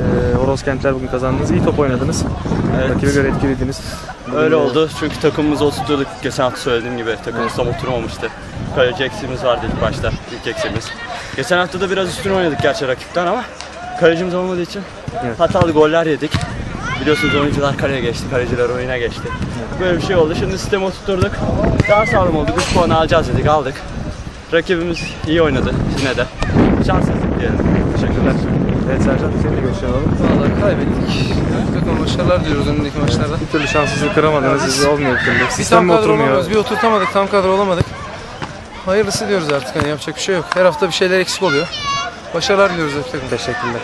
e, Horoz Kentler bugün kazandınız. İyi top oynadınız. Evet. Rakibe göre etkilediniz. Bugün Öyle de- oldu çünkü takımımızı oturtturduk. Geçen hafta söylediğim gibi takımımız tam oturmamıştı. Kaleci eksiğimiz vardı ilk başta, ilk eksiğimiz. Geçen hafta da biraz üstün oynadık gerçi rakipten ama kalecimiz olmadığı için Evet. hatalı goller yedik. Biliyorsunuz oyuncular kaleye geçti, kaleciler oyuna geçti. Böyle bir şey oldu. Şimdi sistemi oturtturduk. Daha sağlam olduk. 3 puan alacağız dedik, aldık. Rakibimiz iyi oynadı yine de. Şanssızlık diyelim. Teşekkürler. Evet Sercan senin de alalım. Valla kaybettik. Takım başarılar diliyoruz önündeki maçlarda. Bir türlü şanssızlık kıramadınız. Siz olmuyor. Bir Sistem tam mi oturmuyor? bir oturtamadık, tam kadro olamadık. Hayırlısı diyoruz artık hani yapacak bir şey yok. Her hafta bir şeyler eksik oluyor. Başarılar diliyoruz rakip takım. Teşekkürler.